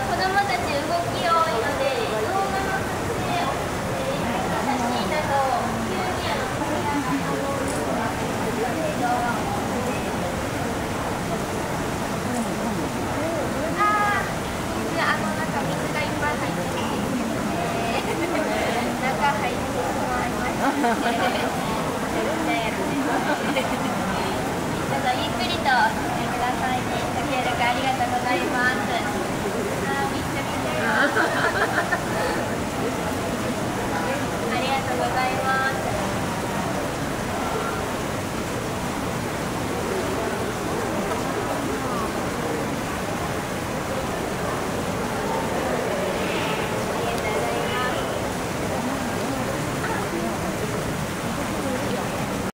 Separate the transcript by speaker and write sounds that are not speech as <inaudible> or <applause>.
Speaker 1: 子どもたち動きを <laughs> やるね。